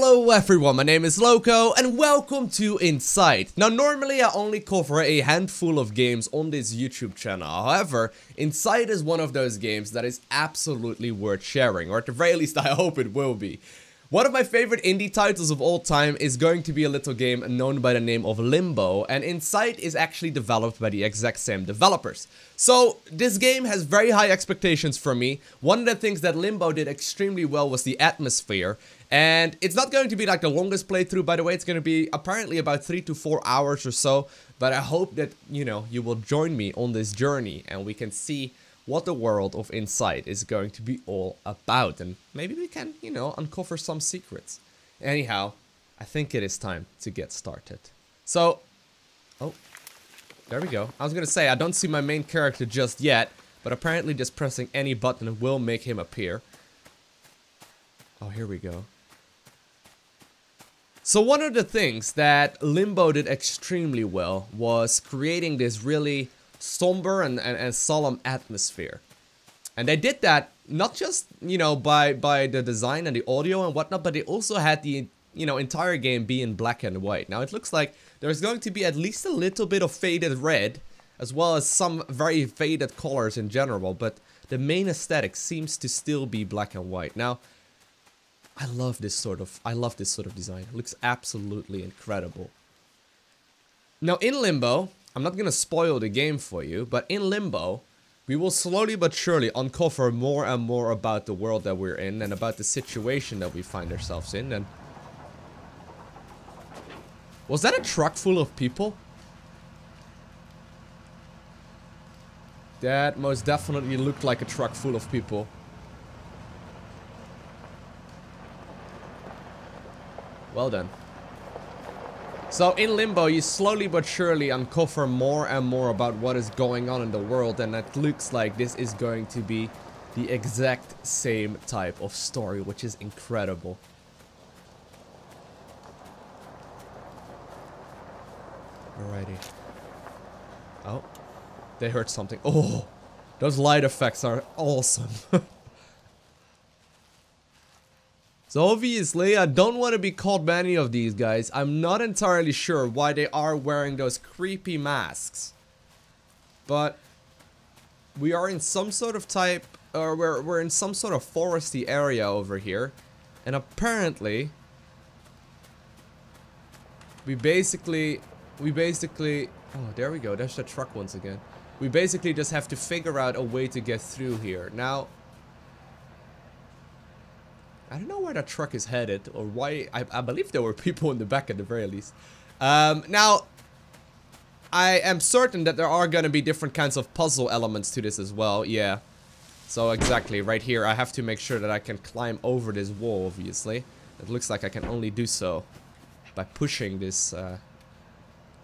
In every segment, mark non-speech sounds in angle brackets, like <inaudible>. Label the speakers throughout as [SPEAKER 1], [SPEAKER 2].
[SPEAKER 1] Hello everyone, my name is Lowko and welcome to Inside. Now normally I only cover a handful of games on this YouTube channel, however, Inside is one of those games that is absolutely worth sharing, or at the very least I hope it will be. One of my favorite indie titles of all time is going to be a little game known by the name of Limbo, and Inside is actually developed by the exact same developers. So, this game has very high expectations for me. One of the things that Limbo did extremely well was the atmosphere, and it's not going to be like the longest playthrough, by the way, it's going to be apparently about 3 to 4 hours or so, but I hope that, you know, you will join me on this journey, and we can see what the world of Inside is going to be all about. And maybe we can, you know, uncover some secrets. Anyhow, I think it is time to get started. So, oh, there we go. I was gonna say, I don't see my main character just yet, but apparently just pressing any button will make him appear. Oh, here we go. So one of the things that Limbo did extremely well was creating this really somber and, and, and solemn atmosphere. And they did that not just, you know, by, by the design and the audio and whatnot, but they also had the, you know, entire game be in black and white. Now it looks like there's going to be at least a little bit of faded red, as well as some very faded colors in general, but the main aesthetic seems to still be black and white. Now, I love this sort of, I love this sort of design. It looks absolutely incredible. Now in Limbo, I'm not gonna spoil the game for you, but in Limbo, we will slowly but surely uncover more and more about the world that we're in and about the situation that we find ourselves in and... Was that a truck full of people? That most definitely looked like a truck full of people. Well done. So in Limbo, you slowly but surely uncover more and more about what is going on in the world and it looks like this is going to be the exact same type of story, which is incredible. Alrighty. Oh, they heard something. Oh, those light effects are awesome. <laughs> So obviously, I don't want to be called by any of these guys. I'm not entirely sure why they are wearing those creepy masks. But we are in some sort of type, or we're, we're in some sort of foresty area over here. And apparently, we basically, we basically, oh, there we go. There's the truck once again. We basically just have to figure out a way to get through here. Now, I don't know where that truck is headed or why. I, I believe there were <laughs> people in the back at the very least. Um, now, I am certain that there are going to be different kinds of puzzle elements to this as well. Yeah. So exactly, right here, I have to make sure that I can climb over this wall, obviously. It looks like I can only do so by pushing this, uh,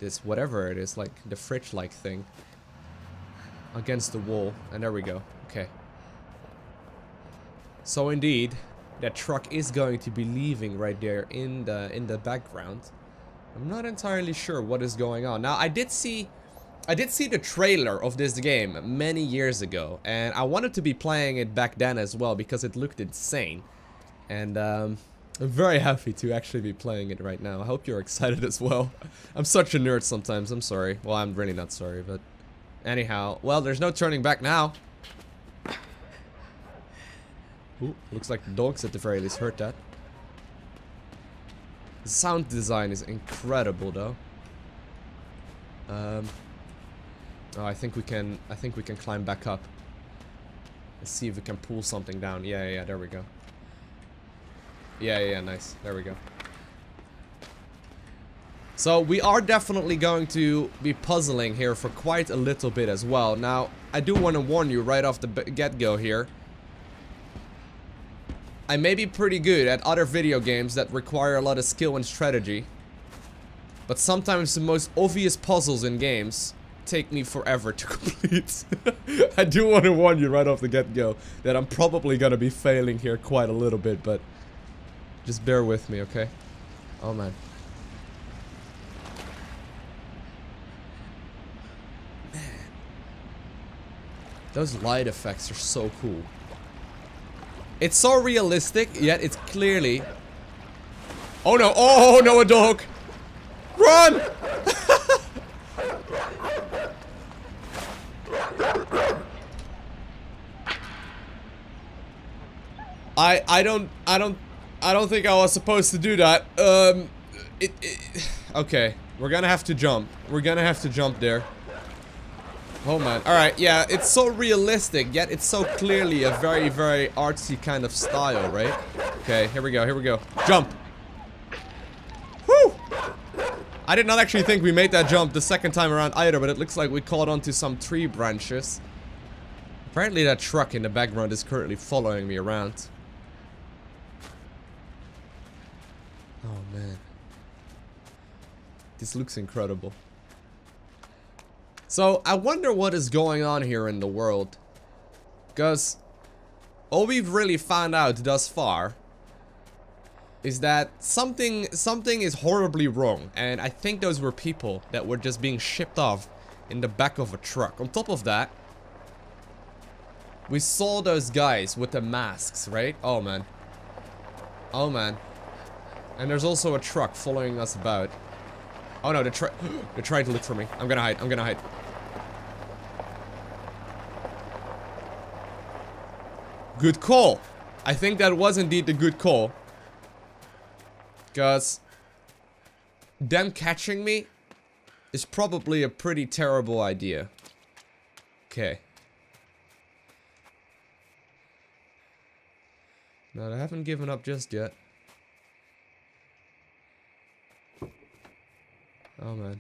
[SPEAKER 1] this whatever it is, like the fridge-like thing against the wall. And there we go. Okay. So indeed, that truck is going to be leaving right there in the in the background. I'm not entirely sure what is going on. Now, I did see I did see the trailer of this game many years ago, and I wanted to be playing it back then as well because it looked insane. And um, I'm very happy to actually be playing it right now. I hope you're <laughs> excited as well. I'm such a nerd sometimes, I'm sorry. Well, I'm really not sorry, but anyhow. Well, there's no turning back now. Ooh, looks like the dogs at the very least heard that. The sound design is incredible though. Um, oh, I think we can. I think we can climb back up. Let's see if we can pull something down. Yeah, yeah, there we go. Yeah, yeah, nice. There we go. So we are definitely going to be puzzling here for quite a little bit as well. Now, I do want to warn you right off the get-go here. I may be pretty good at other video games that require a lot of skill and strategy. But sometimes the most obvious puzzles in games take me forever to <laughs> complete. <laughs> I do want to warn you right off the get-go that I'm probably going to be failing here quite a little bit, but just bear with me, okay? Oh man. Man. Those light effects are so cool. It's so realistic, yet it's clearly Oh no, oh no, a dog! Run! <laughs> I I don't I don't I don't think I was supposed to do that. Um it, it <sighs> okay, we're gonna have to jump. We're gonna have to jump there. Oh man. Alright, yeah, it's so realistic, yet it's so clearly a very, very artsy kind of style, right? Okay, here we go, here we go. Jump! Whew! I did not actually think we made that jump the second time around either, but it looks like we caught onto some tree branches. Apparently that truck in the background is currently following me around. Oh man. This looks incredible. So, I wonder what is going on here in the world. Because all we've really found out thus far is that something something is horribly wrong. And I think those were people that were just being shipped off in the back of a truck. On top of that, we saw those guys with the masks, right? Oh, man. Oh, man. And there's also a truck following us about. Oh no, they're, <gasps> they're trying to look for me. I'm gonna hide. I'm gonna hide. Good call. I think that was indeed the good call. Because them catching me is probably a pretty terrible idea. Okay. No, I haven't given up just yet. Oh man.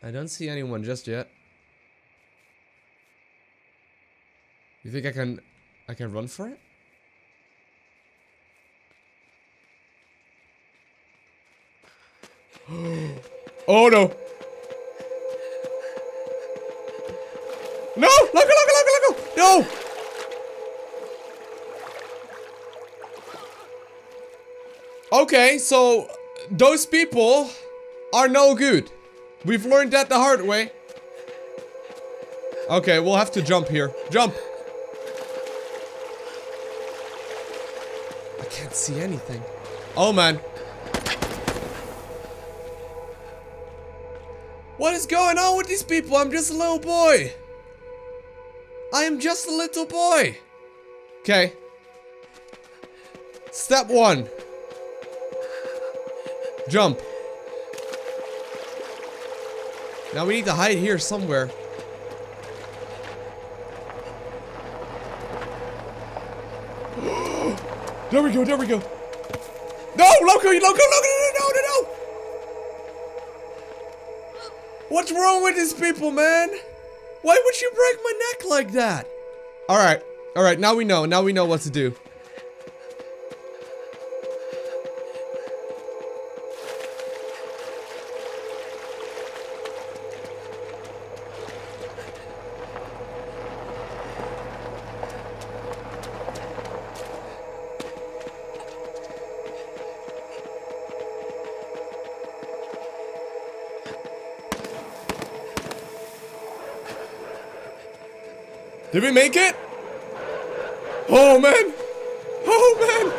[SPEAKER 1] I don't see anyone just yet. You think I can I can run for it? <gasps> oh no! No! Look, look, look, look! No! Okay, so those people are no good. We've learned that the hard way. Okay, we'll have to jump here. Jump! Can't see anything. Oh, man. What is going on with these people? I'm just a little boy. I am just a little boy. Okay. Step one. Jump. Now we need to hide here somewhere. There we go, there we go. No, Lowko, Lowko, Lowko, no, no, no, no. What's wrong with these people, man? Why would you break my neck like that? All right, all right, now we know. Now we know what to do. Did we make it? Oh man! Oh man!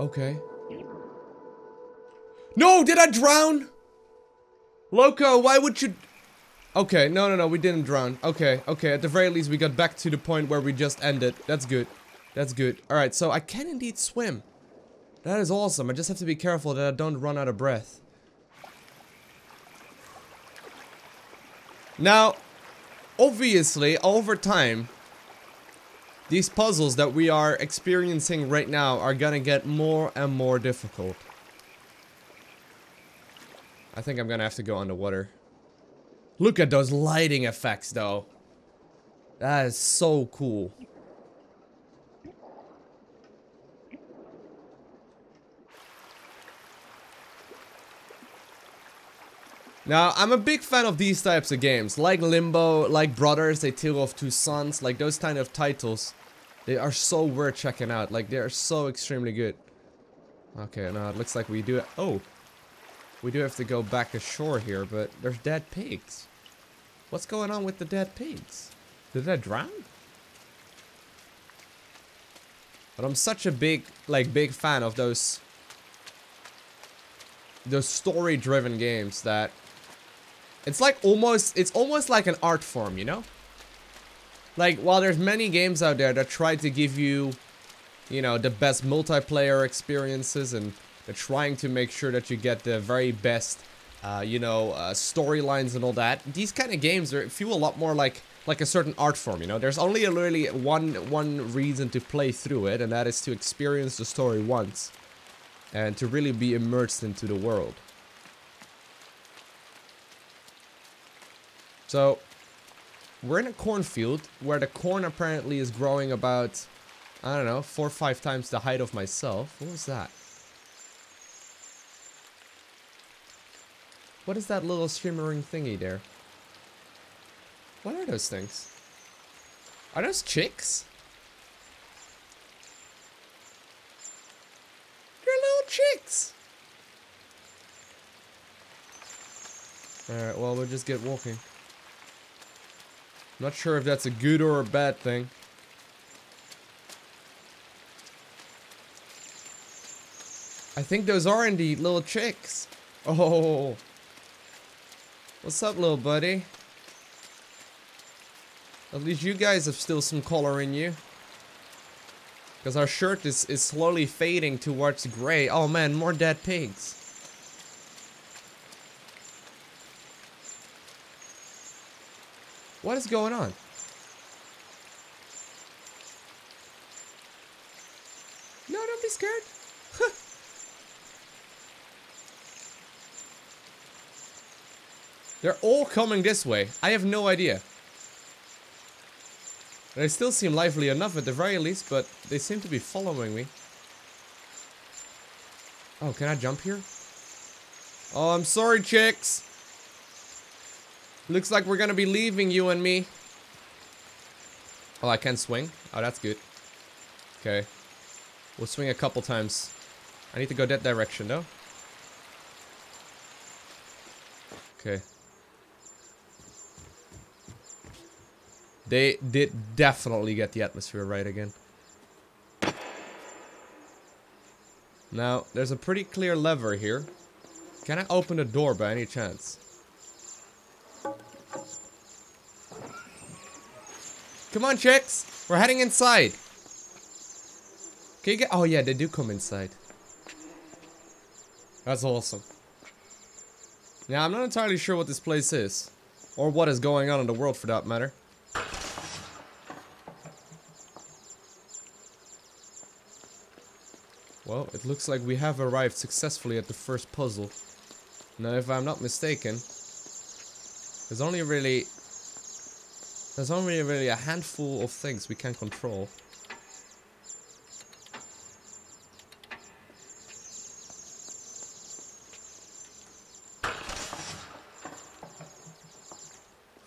[SPEAKER 1] Oh. Okay. No, did I drown? Lowko, why would you... Okay, no, no, no, we didn't drown. Okay, okay, at the very least we got back to the point where we just ended. That's good. That's good. Alright, so I can indeed swim. That is awesome. I just have to be careful that I don't run out of breath. Now, obviously, over time, these puzzles that we are experiencing right now are gonna get more and more difficult. I think I'm gonna have to go underwater. Look at those lighting effects, though. That is so cool. Now, I'm a big fan of these types of games, like Limbo, like Brothers, A Tale of Two Sons, like those kind of titles. They are so worth checking out, like they are so extremely good. Okay, now it looks like we do... Oh! We do have to go back ashore here, but there's dead pigs. What's going on with the dead pigs? Did they drown? But I'm such a big, like, big fan of those... Those story-driven games that... It's like almost, it's almost like an art form, you know? Like, while there's many games out there that try to give you, you know, the best multiplayer experiences and they're trying to make sure that you get the very best, uh, you know, uh, storylines and all that. These kind of games are, feel a lot more like like a certain art form, you know? There's only literally one one reason to play through it, and that is to experience the story once. And to really be immersed into the world. So, we're in a cornfield where the corn apparently is growing about, I don't know, four or five times the height of myself. What was that? What is that little shimmering thingy there? What are those things? Are those chicks? They're little chicks! Alright, well, we'll just get walking. Not sure if that's a good or a bad thing. I think those are indeed little chicks. Oh. What's up, little buddy? At least you guys have still some color in you. Because our shirt is, is slowly fading towards gray. Oh man, more dead pigs. What is going on? No, don't be scared. <laughs> They're all coming this way. I have no idea. They still seem lively enough at the very least, but they seem to be following me. Oh, can I jump here? Oh, I'm sorry, chicks. Looks like we're gonna be leaving you and me. Oh, I can swing? Oh, that's good. Okay. We'll swing a couple times. I need to go that direction, though. Okay. They did definitely get the atmosphere right again. Now, there's a pretty clear lever here. Can I open the door by any chance? Come on, chicks. We're heading inside. Can you get... Oh, yeah, they do come inside. That's awesome. Now, I'm not entirely sure what this place is. Or what is going on in the world, for that matter. Well, it looks like we have arrived successfully at the first puzzle. Now, if I'm not mistaken, there's only really there's only really a handful of things we can control.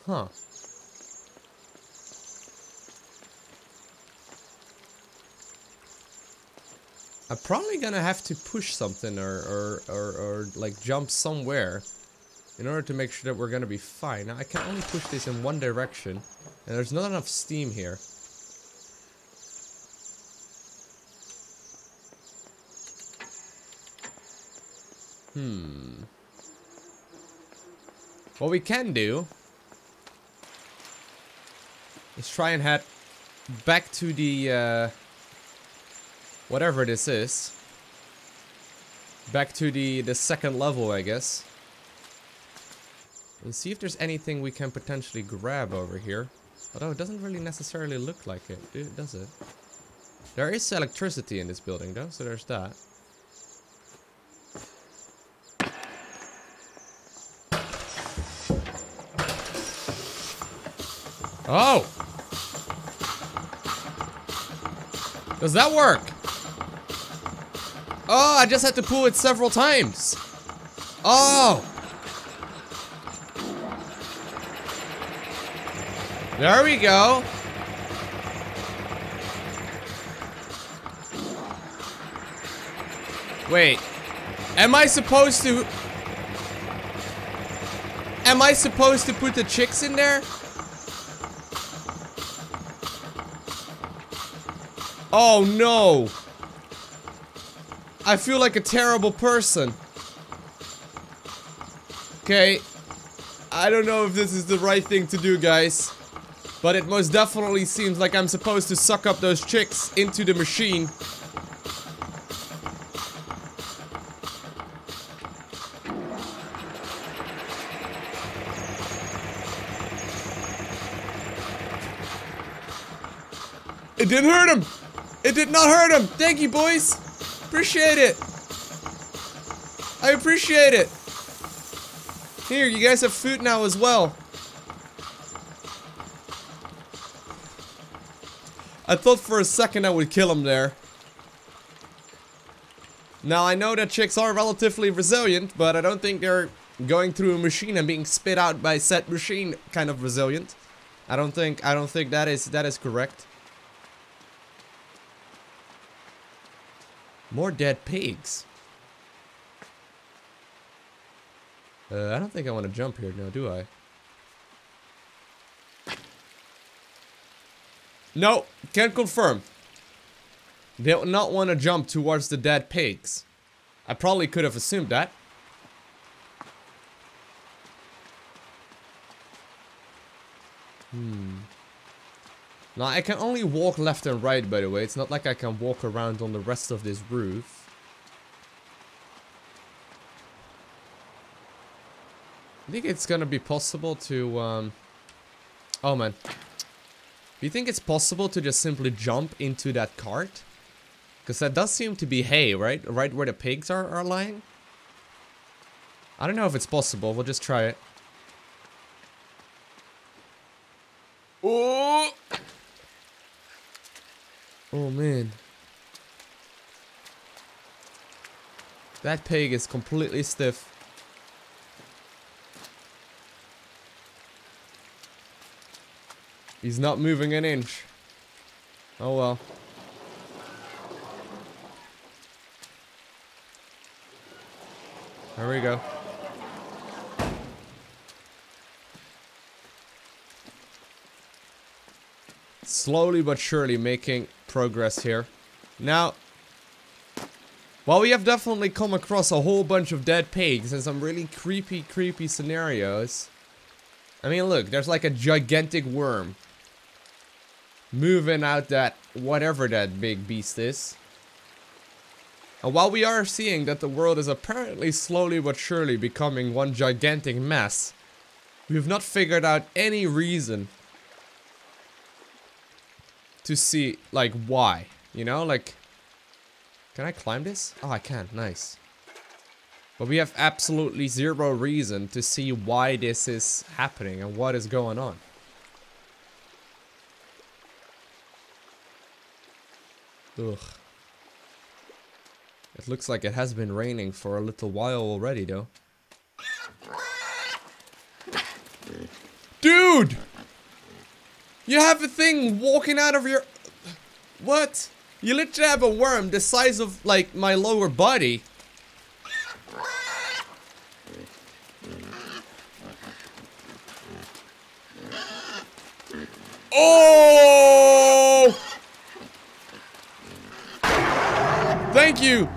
[SPEAKER 1] Huh. I'm probably gonna have to push something or, or, or, or like jump somewhere in order to make sure that we're gonna be fine. Now I can only push this in one direction and there's not enough steam here. Hmm. What we can do is try and head back to the uh, whatever this is. Back to the, the second level, I guess. And see if there's anything we can potentially grab over here. Although it doesn't really necessarily look like it, does it? There is electricity in this building though, so there's that. Oh! Does that work? Oh, I just had to pull it several times. Oh. There we go. Wait. Am I supposed to... Am I supposed to put the chicks in there? Oh no. I feel like a terrible person. Okay. I don't know if this is the right thing to do, guys. But it most definitely seems like I'm supposed to suck up those chicks into the machine. It didn't hurt him! It did not hurt him! Thank you, boys! Appreciate it! I appreciate it! Here, you guys have food now as well. I thought for a second I would kill him there. Now, I know that chicks are relatively resilient, but I don't think they're going through a machine and being spit out by said machine kind of resilient. I don't think, I don't think that is, that is correct. More dead pigs. Uh, I don't think I want to jump here now, do I? No, can't confirm. They do not want to jump towards the dead pigs. I probably could have assumed that. Hmm. Now, I can only walk left and right, by the way. It's not like I can walk around on the rest of this roof. I think it's gonna be possible to, um... Oh, man. Do you think it's possible to just simply jump into that cart? Because that does seem to be hay, right? Right where the pigs are, are lying? I don't know if it's possible. We'll just try it. Oh! Oh, man. That pig is completely stiff. He's not moving an inch. Oh well. There we go. Slowly but surely making progress here. Now, while we have definitely come across a whole bunch of dead pigs and some really creepy, creepy scenarios. I mean, look, there's like a gigantic worm moving out that whatever that big beast is. And while we are seeing that the world is apparently slowly but surely becoming one gigantic mess, we have not figured out any reason to see, like, why. You know, like, can I climb this? Oh, I can, nice. But we have absolutely zero reason to see why this is happening and what is going on. Ugh. It looks like it has been raining for a little while already, though. Dude! You have a thing walking out of your... What? You literally have a worm the size of, like, my lower body. Oh! Thank you!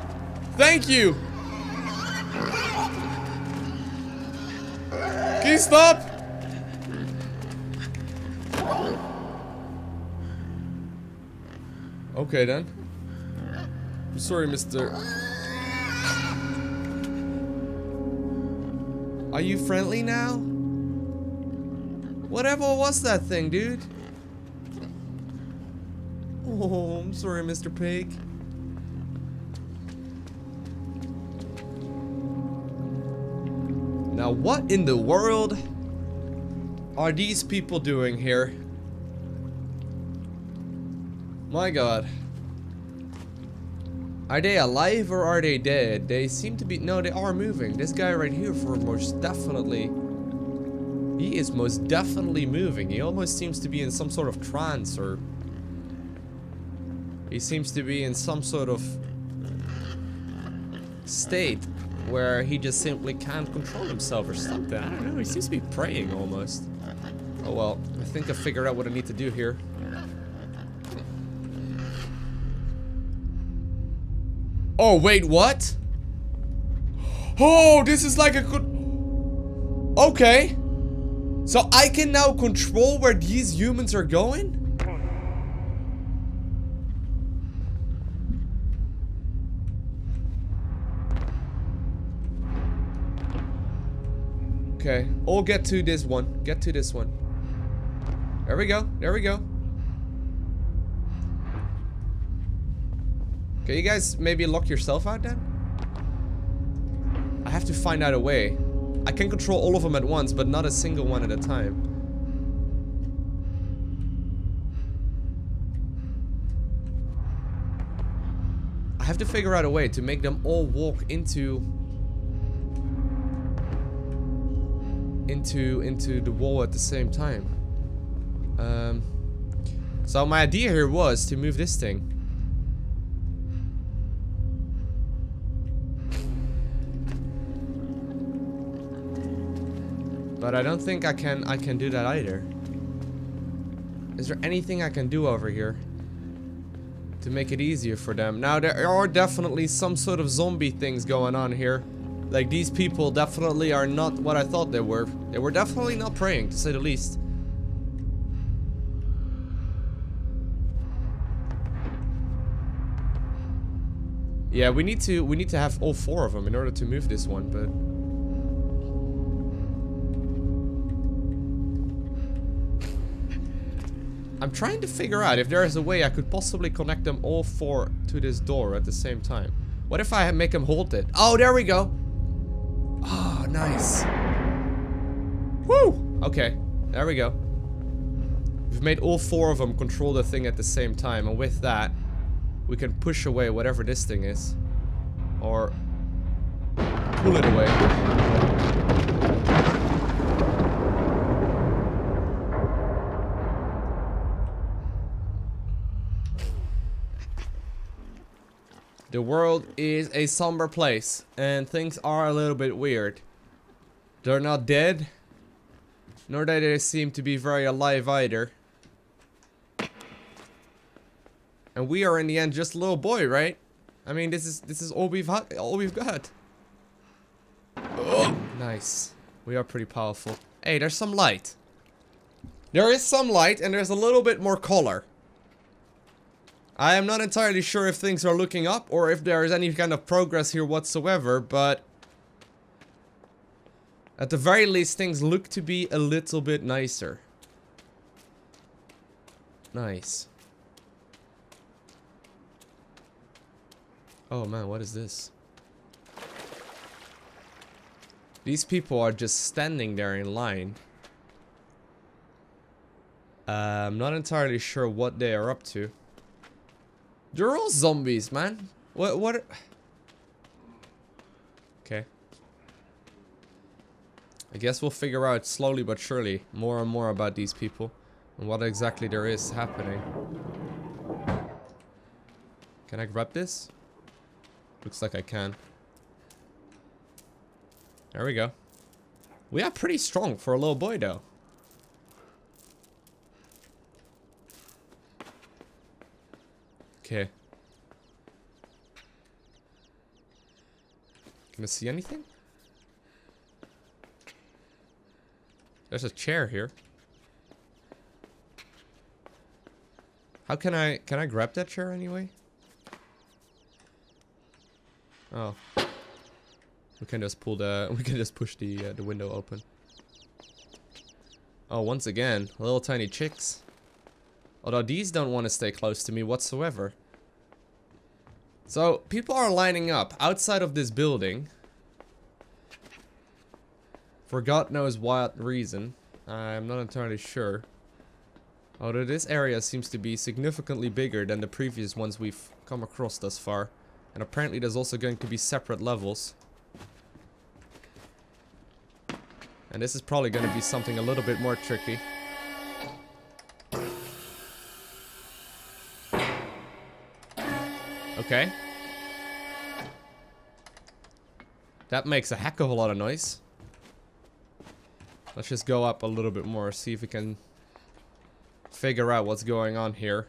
[SPEAKER 1] Thank you! Can you stop? Okay then. I'm sorry, Mr. Are you friendly now? Whatever was that thing, dude? Oh, I'm sorry, Mr. Pig. Now, what in the world are these people doing here? My god. Are they alive or are they dead? They seem to be- no, they are moving. This guy right here for most definitely... He is most definitely moving. He almost seems to be in some sort of trance or... He seems to be in some sort of state where he just simply can't control himself or something. I don't know, he seems to be praying almost. Oh well, I think I figured out what I need to do here. Oh, wait, what? Oh, this is like a good... Okay. So I can now control where these humans are going? Okay, all get to this one. Get to this one. There we go. There we go. Can you guys maybe lock yourself out then? I have to find out a way. I can control all of them at once, but not a single one at a time. I have to figure out a way to make them all walk into into into the wall at the same time. Um, so my idea here was to move this thing. But I don't think I can I can do that either. Is there anything I can do over here? To make it easier for them. Now there are definitely some sort of zombie things going on here. Like these people definitely are not what I thought they were. They were definitely not praying, to say the least. Yeah, we need to we need to have all four of them in order to move this one, but I'm trying to figure out if there is a way I could possibly connect them all four to this door at the same time. What if I make them hold it? Oh, there we go. Nice. Woo! Okay, there we go. We've made all four of them control the thing at the same time, and with that, we can push away whatever this thing is. Or pull it away. The world is a somber place, and things are a little bit weird. They're not dead, nor do they seem to be very alive either. And we are in the end just a little boy, right? I mean, this is this is all we've all we've got. Oh, nice. We are pretty powerful. Hey, there's some light. There is some light, and there's a little bit more color. I am not entirely sure if things are looking up or if there is any kind of progress here whatsoever, but at the very least things look to be a little bit nicer. Nice. Oh man, what is this? These people are just standing there in line. Uh, I'm not entirely sure what they are up to. They're all zombies, man. What? What? Okay. I guess we'll figure out slowly but surely more and more about these people and what exactly there is happening. Can I grab this? Looks like I can. There we go. We are pretty strong for a little boy though. Okay. Can I see anything? There's a chair here. How can I, can I grab that chair anyway? Oh. We can just pull the, <laughs> we can just push the, uh, the window open. Oh, once again, little tiny chicks. Although these don't want to stay close to me whatsoever. So, people are lining up outside of this building. For God knows what reason. I'm not entirely sure. Although this area seems to be significantly bigger than the previous ones we've come across thus far. And apparently there's also going to be separate levels. And this is probably going to be something a little bit more tricky. Okay. That makes a heck of a lot of noise. Let's just go up a little bit more, see if we can figure out what's going on here.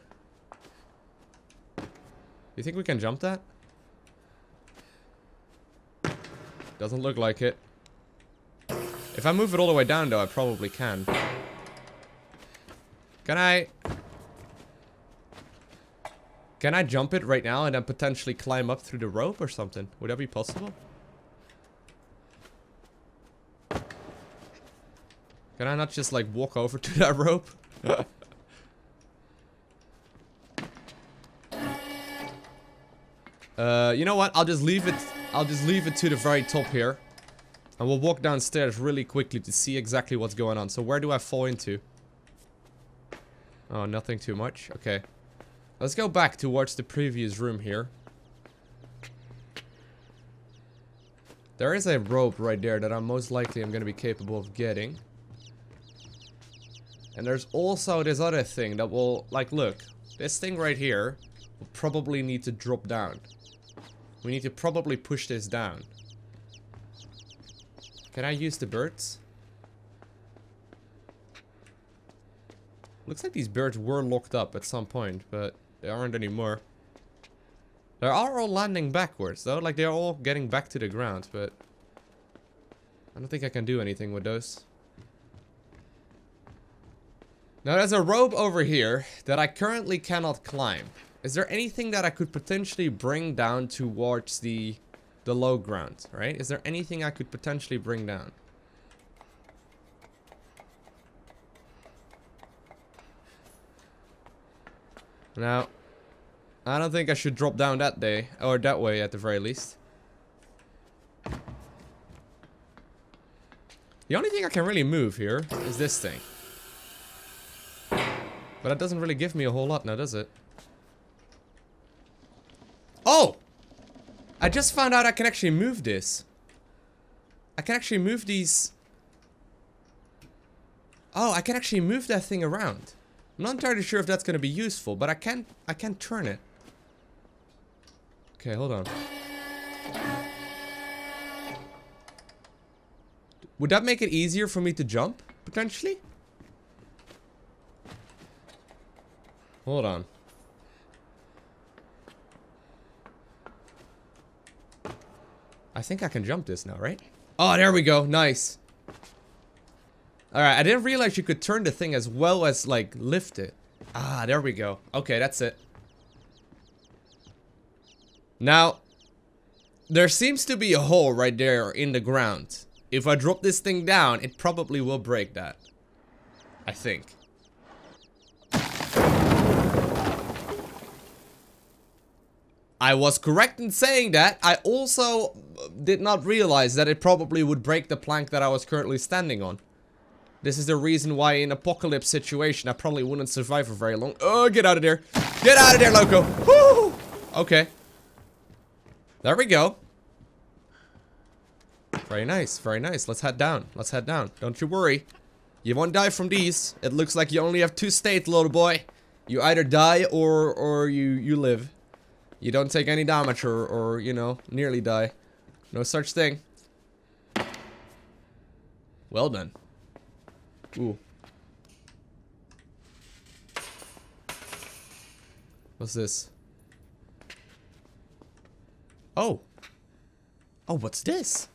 [SPEAKER 1] You think we can jump that? Doesn't look like it. If I move it all the way down though, I probably can. Can I... Can I jump it right now and then potentially climb up through the rope or something? Would that be possible? Can I not just like walk over to that rope? <laughs> uh, you know what? I'll just leave it. I'll just leave it to the very top here. And we'll walk downstairs really quickly to see exactly what's going on. So where do I fall into? Oh, nothing too much. Okay. Let's go back towards the previous room here. There is a rope right there that I'm most likely I'm going to be capable of getting. And there's also this other thing that will, like, look. This thing right here will probably need to drop down. We need to probably push this down. Can I use the birds? Looks like these birds were locked up at some point, but they aren't anymore. They are all landing backwards, though. Like, they're all getting back to the ground, but... I don't think I can do anything with those. Now, there's a rope over here that I currently cannot climb. Is there anything that I could potentially bring down towards the the low ground, right? Is there anything I could potentially bring down? Now, I don't think I should drop down that day, or that way at the very least. The only thing I can really move here is this thing. But that doesn't really give me a whole lot now, does it? Oh! I just found out I can actually move this. I can actually move these... Oh, I can actually move that thing around. I'm not entirely sure if that's going to be useful, but I can't. I can't turn it. Okay, hold on. Would that make it easier for me to jump, potentially? Hold on. I think I can jump this now, right? Oh, there we go. Nice. Alright, I didn't realize you could turn the thing as well as, like, lift it. Ah, there we go. Okay, that's it. Now, there seems to be a hole right there in the ground. If I drop this thing down, it probably will break that. I think. I was correct in saying that. I also did not realize that it probably would break the plank that I was currently standing on. This is the reason why in apocalypse situation I probably wouldn't survive for very long. Oh, get out of there. Get out of there, Lowko. Woo! Okay. There we go. Very nice, very nice. Let's head down. Let's head down. Don't you worry. You won't die from these. It looks like you only have two states, little boy. You either die or or you you live. You don't take any damage or, or, you know, nearly die. No such thing. Well done. Ooh. What's this? Oh. Oh, what's this?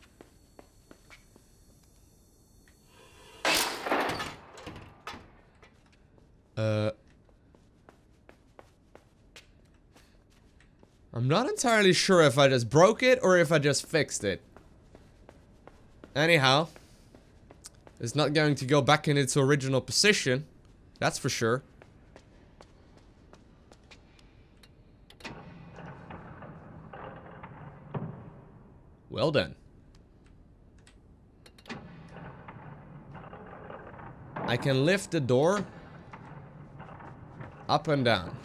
[SPEAKER 1] Uh... I'm not entirely sure if I just broke it or if I just fixed it. Anyhow. It's not going to go back in its original position. That's for sure. Well done. I can lift the door up and down.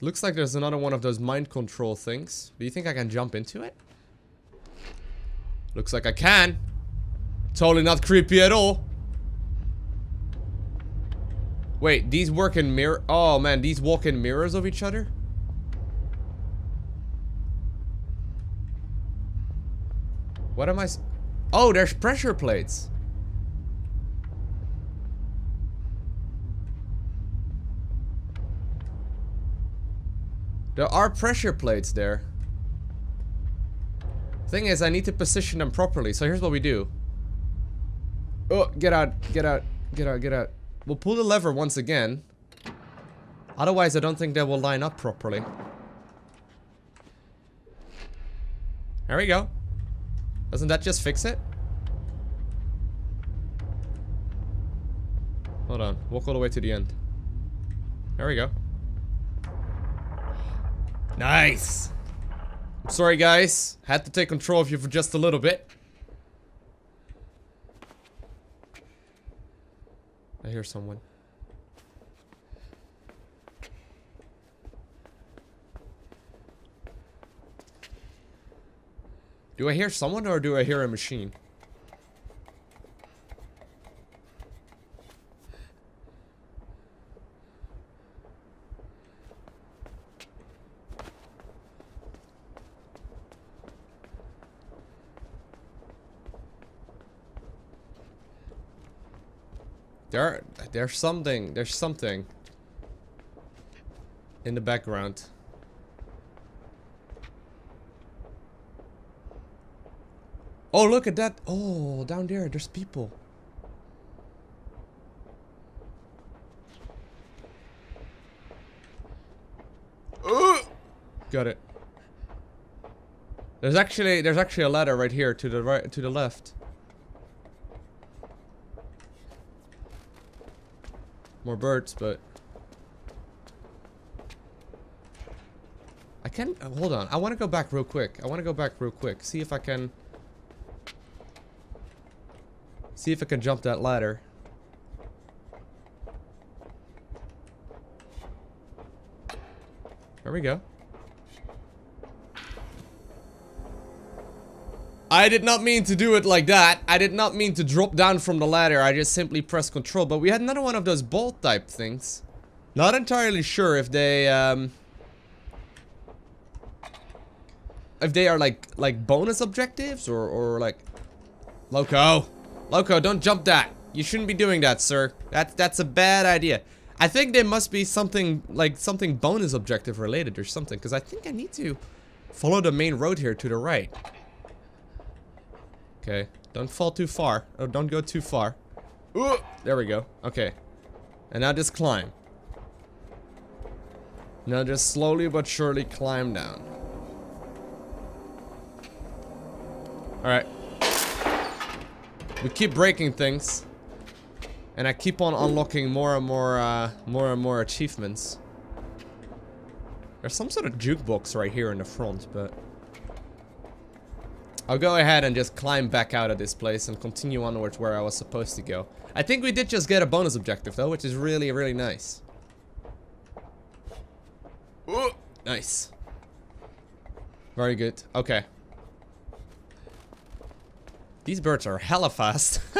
[SPEAKER 1] Looks like there's another one of those mind control things. Do you think I can jump into it? Looks like I can. Totally not creepy at all. Wait, these work in mirror- Oh man, these walk in mirrors of each other? What am I... Oh, there's pressure plates. There are pressure plates there. Thing is, I need to position them properly. So here's what we do. Oh, get out, get out, get out, get out. We'll pull the lever once again. Otherwise, I don't think they will line up properly. There we go. Doesn't that just fix it? Hold on. Walk all the way to the end. There we go. Nice! I'm sorry, guys. Had to take control of you for just a little bit. I hear someone. Do I hear someone or do I hear a machine? There, there's something, there's something in the background. Oh, look at that. Oh, down there, there's people. Got it. There's actually, there's actually a ladder right here to the right, to the left. More birds, but... I can... Uh, hold on. I want to go back real quick. I want to go back real quick. See if I can... See if I can jump that ladder. There we go. I did not mean to do it like that. I did not mean to drop down from the ladder. I just simply pressed control. But we had another one of those bolt type things. Not entirely sure if they, um... If they are like, like bonus objectives or, or like... Lowko. Lowko, don't jump that. You shouldn't be doing that, sir. That, that's a bad idea. I think there must be something, like something bonus objective related or something. Because I think I need to follow the main road here to the right. Okay. Don't fall too far. Oh, don't go too far. Ooh, there we go. Okay. And now just climb. Now just slowly but surely climb down. Alright. We keep breaking things. And I keep on unlocking more and more, uh, more and more achievements. There's some sort of jukebox right here in the front, but... I'll go ahead and just climb back out of this place and continue onwards where I was supposed to go. I think we did just get a bonus objective though, which is really, really nice. Ooh, nice. Very good. Okay. These birds are hella fast. <laughs>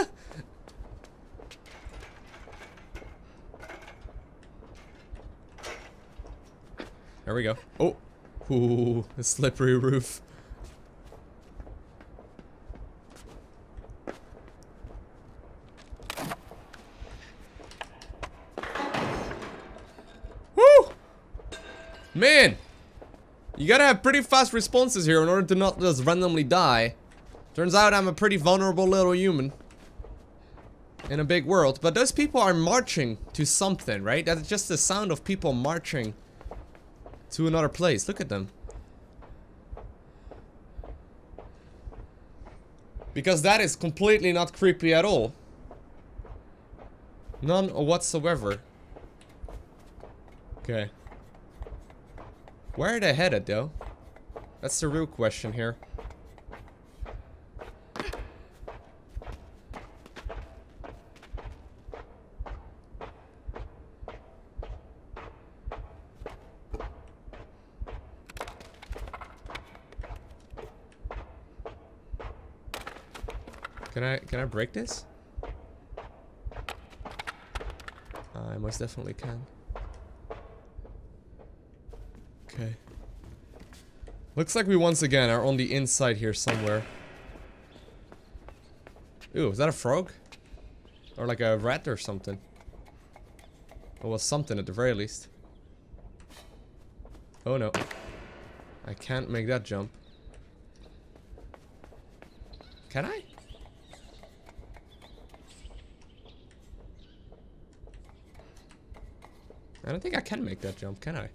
[SPEAKER 1] there we go. Oh. Ooh, a slippery roof. Man! You gotta have pretty fast responses here in order to not just randomly die. Turns out I'm a pretty vulnerable little human. In a big world. But those people are marching to something, right? That's just the sound of people marching to another place. Look at them. Because that is completely not creepy at all. None whatsoever. Okay. Where are they headed, though? That's the real question here. Can I can I break this? I most definitely can. Okay. Looks like we once again are on the inside here somewhere. Ooh, is that a frog? Or like a rat or something? Or was something at the very least. Oh no. I can't make that jump. Can I? I don't think I can make that jump, can I?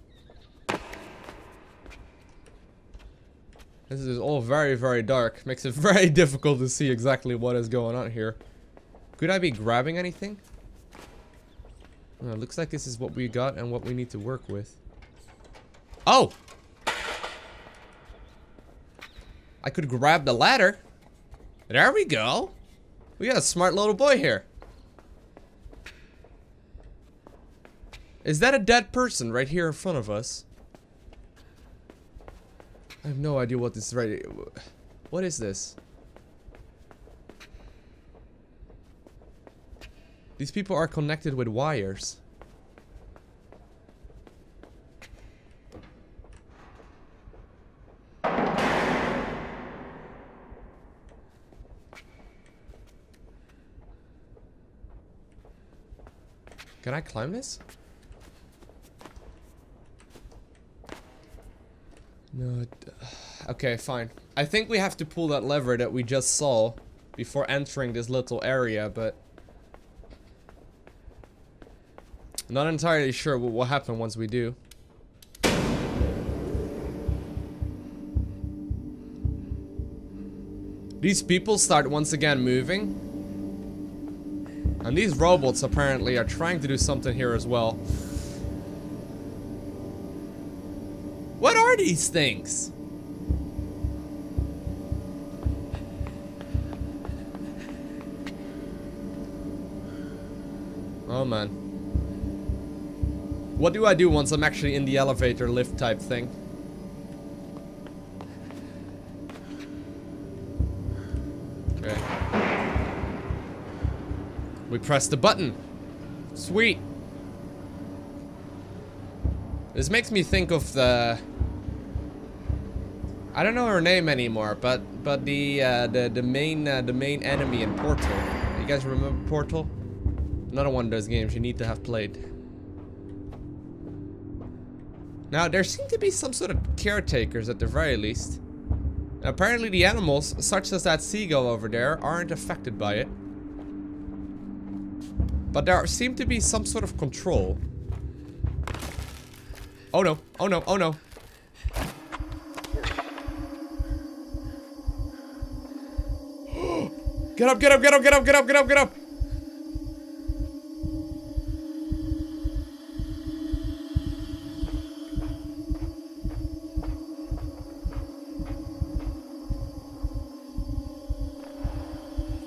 [SPEAKER 1] This is all very, very dark. <laughs> Makes it very difficult to see exactly what is going on here. Could I be grabbing anything? Looks like this is what we got and what we need to work with. Oh! I could grab the ladder. There we go. We got a smart little boy here. Is that a dead person right here in front of us? I have no idea what this right. What is this? These people are connected with wires. Can I climb this? No. <sighs> Okay, fine. I think we have to pull that lever that we just saw before entering this little area, but... Not entirely sure what will happen once we do. These people start once again moving. And these robots apparently are trying to do something here as well. These things? Oh man. What do I do once I'm actually in the elevator lift type thing? Okay. We press the button. Sweet. This makes me think of the I don't know her name anymore, but but the uh, the the main uh, the main enemy in Portal. You guys remember Portal? Another one of those games you need to have played. Now there seem to be some sort of caretakers at the very least. apparently the animals, such as that seagull over there, aren't affected by it. But there seem to be some sort of control. Oh no, oh no, oh no. Get up, get up, get up, get up, get up, get up, get up!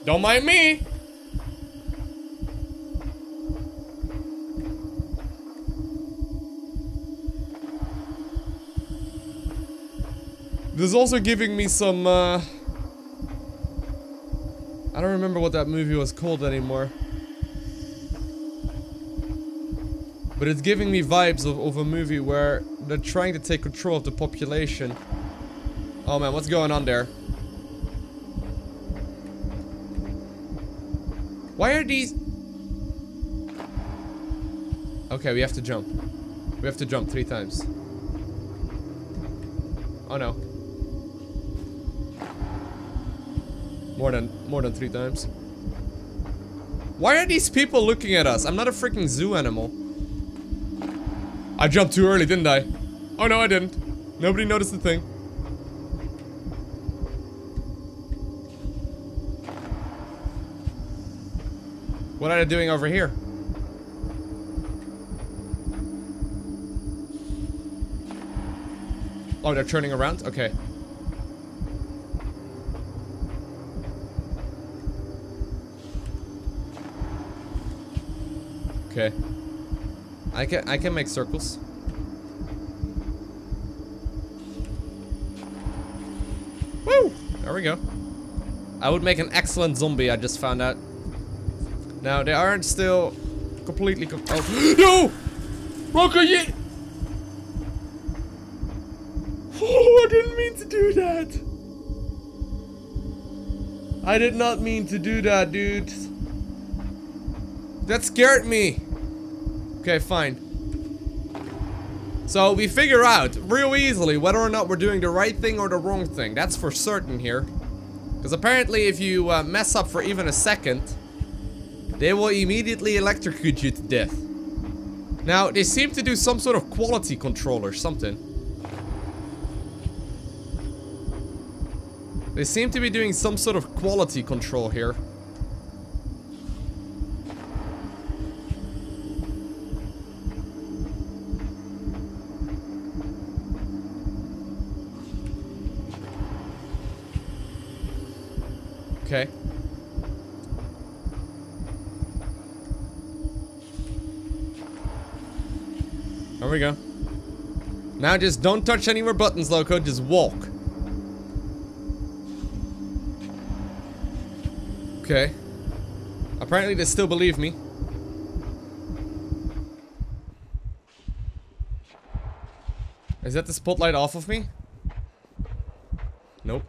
[SPEAKER 1] Don't mind me! This is also giving me some, uh... Don't remember what that movie was called anymore. But it's giving me vibes of, of a movie where they're trying to take control of the population. Oh man, what's going on there? Why are these... Okay, we have to jump. We have to jump three times. Oh no. More than three times. Why are these people looking at us? I'm not a freaking zoo animal. I jumped too early, didn't I? Oh no, I didn't. Nobody noticed the thing. What are they doing over here? Oh, they're turning around? Okay. Okay. I can I can make circles. Woo! There we go. I would make an excellent zombie, I just found out. Now, they aren't still completely com oh. <gasps> No! Rocker, you... <laughs> Oh, I didn't mean to do that. I did not mean to do that, dude. That scared me. Okay, fine. So we figure out real easily whether or not we're doing the right thing or the wrong thing. That's for certain here. Because apparently if you uh, mess up for even a second, they will immediately electrocute you to death. Now, they seem to do some sort of quality control or something. They seem to be doing some sort of quality control here. Now just don't touch any more buttons, Lowko. Just walk. Okay. Apparently they still believe me. Is that the spotlight off of me? Nope.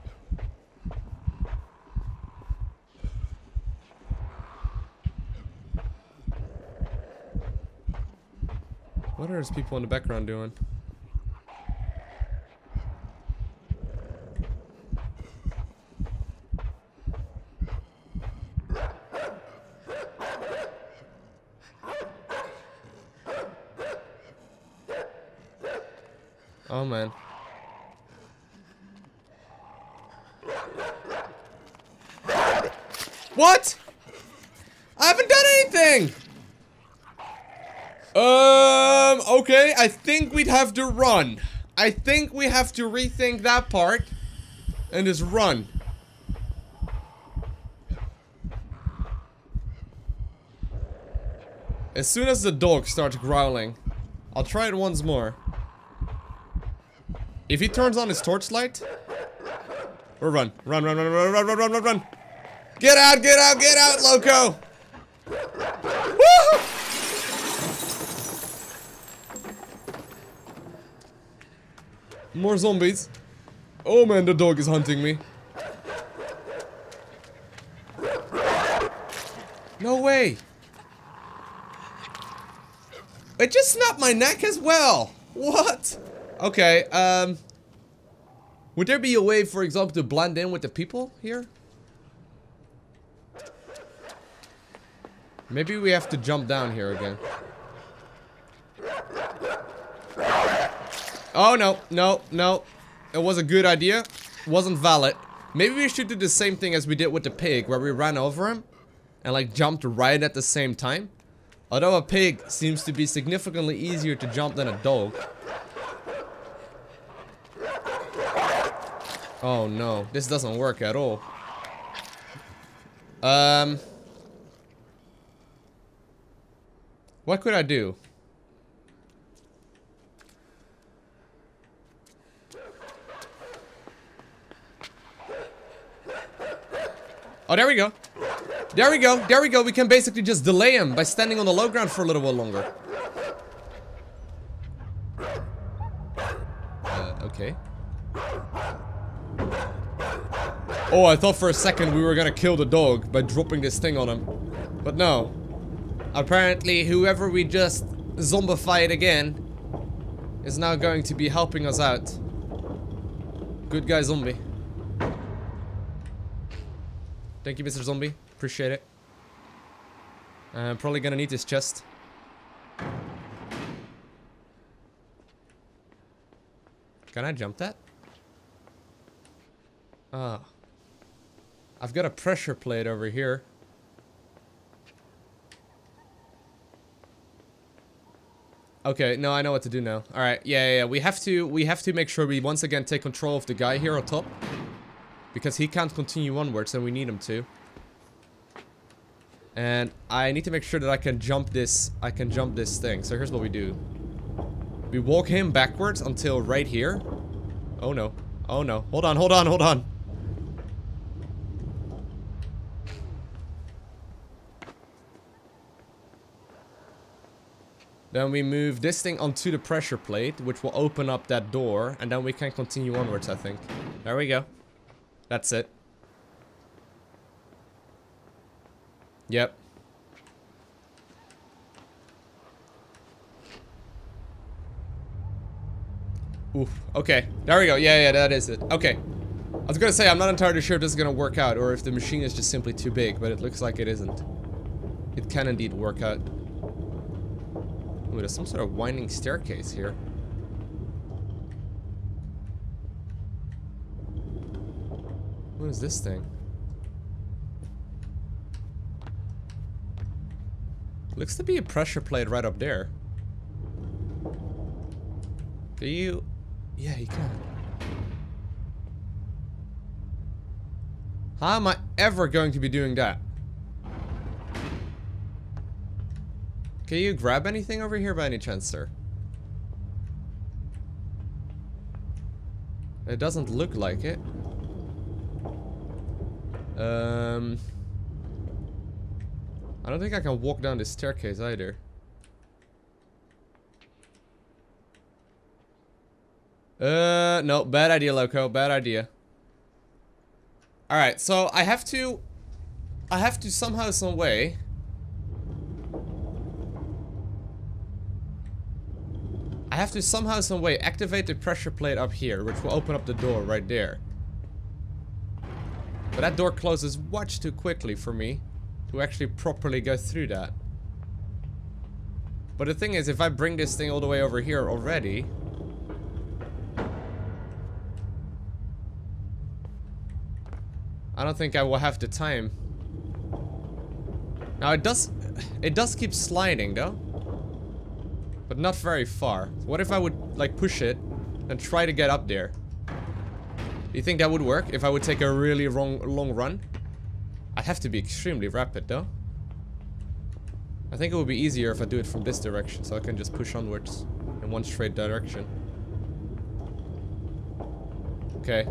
[SPEAKER 1] What are those people in the background doing? Oh man. What? I haven't done anything! Um, okay, I we'd have to run. I think we have to rethink that part and just run. As soon as the dog starts growling, I'll try it once more. If he turns on his torchlight, or run, run, run, run, run, run, run, run, run, run. Get out, get out, get out, Lowko! More zombies. Oh man, the dog is hunting me. No way. It just snapped my neck as well. What? Okay, um... Would there be a way, for example, to blend in with the people here? Maybe we have to jump down here again. Oh, no, no, no. It was a good idea. Wasn't valid. Maybe we should do the same thing as we did with the pig, where we ran over him and like jumped right at the same time. Although a pig seems to be significantly easier to jump than a dog. Oh no, this doesn't work at all. Um... What could I do? Oh, there we go. There we go. There we go. We can basically just delay him by standing on the low ground for a little while longer. Uh, okay. Oh, I thought for a second we were gonna kill the dog by dropping this thing on him. But no. Apparently, whoever we just zombified again is now going to be helping us out. Good guy zombie. Thank you, Mr. Zombie. Appreciate it. I'm probably gonna need this chest. Can I jump that? Ah. I've got a pressure plate over here. Okay, no, I know what to do now. Alright, yeah, yeah, yeah, we have to we have to make sure we once again take control of the guy here on top. Because he can't continue onwards and we need him to. And I need to make sure that I can jump this I can jump this thing. So here's what we do. We walk him backwards until right here. Oh no. Oh no. Hold on, hold on, hold on. Then we move this thing onto the pressure plate, which will open up that door, and then we can continue onwards, I think. There we go. That's it. Yep. Oof. Okay. There we go. Yeah, yeah, that is it. Okay. I was gonna say, I'm not entirely sure if this is gonna work out, or if the machine is just simply too big, but it looks like it isn't. It can indeed work out. Ooh, there's some sort of winding staircase here. What is this thing? Looks to be a pressure plate right up there. Do you... Yeah, you can. How am I ever going to be doing that? Can you grab anything over here by any chance, sir? It doesn't look like it. Um... I don't think I can walk down this staircase either. Uh, no, bad idea, Lowko, bad idea. Alright, so I have to... I have to somehow, some way... I have to somehow, some way activate the pressure plate up here, which will open up the door right there. But that door closes much too quickly for me to actually properly go through that. But the thing is, if I bring this thing all the way over here already... I don't think I will have the time. Now it does... It does keep sliding though. But not very far. What if I would, like, push it and try to get up there? Do you think that would work if I would take a really long, long run? I'd have to be extremely rapid though. I think it would be easier if I do it from this direction so I can just push onwards in one straight direction. Okay.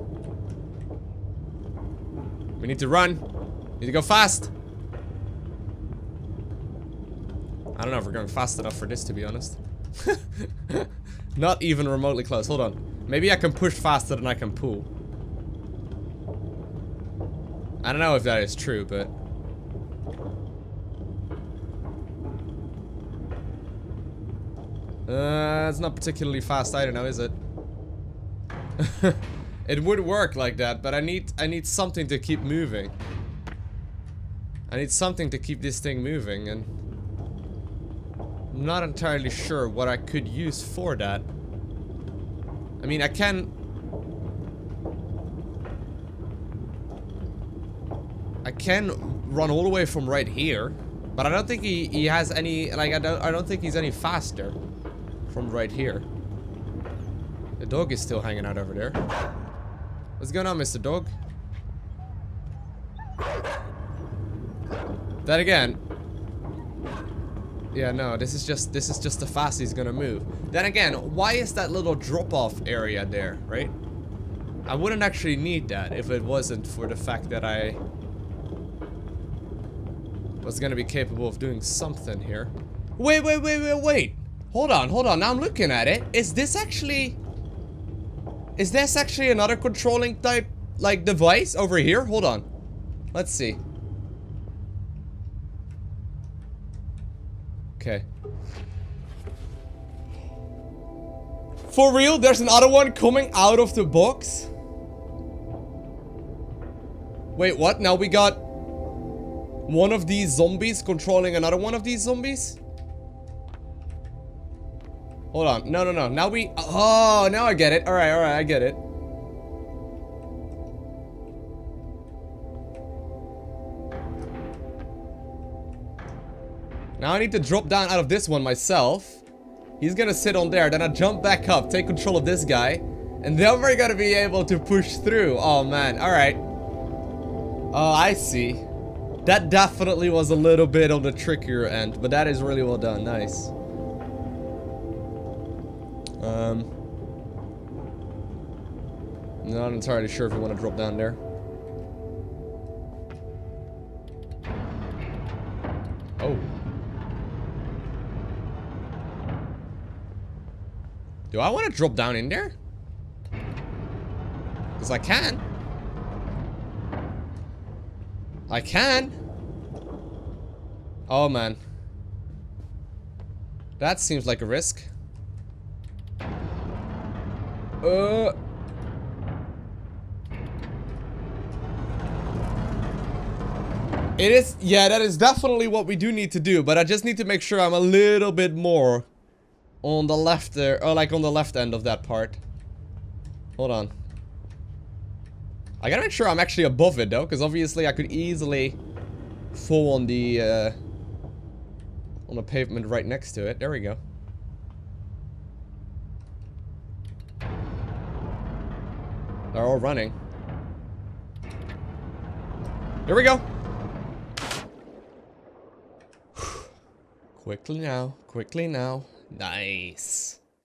[SPEAKER 1] We need to run. Need to go fast. I don't know if we're going fast enough for this to be honest. <laughs> Not even remotely close. Hold on. Maybe I can push faster than I can pull. I don't know if that is true, but... Uh, it's not particularly fast either now, is it? <laughs> it would work like that, but I need I need something to keep moving. I need something to keep this thing moving, and... I'm not entirely sure what I could use for that. I mean, I can can run all the way from right here, but I don't think he, he has any, like, I don't, I don't think he's any faster from right here. The dog is still hanging out over there. What's going on, Mr. Dog? Then again, yeah, no, this is just this is just the fast he's gonna move. Then again, why is that little drop-off area there, right? I wouldn't actually need that if it wasn't for the fact that I was gonna be capable of doing something here. Wait, wait, wait, wait, wait. Hold on, hold on. Now I'm looking at it. Is this actually... Is this actually another controlling type, like, device over here? Hold on. Let's see. Okay. For real? There's another one coming out of the box? Wait, what? Now we got one of these zombies controlling another one of these zombies? Hold on. No, no, no. Now we... Oh, now I get it. Alright, alright. I get it. Now I need to drop down out of this one myself. He's gonna sit on there. Then I jump back up, take control of this guy. And then we're gonna be able to push through. Oh, man. Alright. Oh, I see. That definitely was a little bit on the trickier end, but that is really well done. Nice. Um, not entirely sure if we want to drop down there. Oh. Do I want to drop down in there? Because I can. I can. Oh, man. That seems like a risk. Uh... It is, yeah, that is definitely what we do need to do, but I just need to make sure I'm a little bit more on the left there, or like on the left end of that part. Hold on. I gotta make sure I'm actually above it though, because obviously I could easily fall on the, uh, on the pavement right next to it. There we go. They're all running. Here we go. <sighs> quickly now, quickly now. Nice.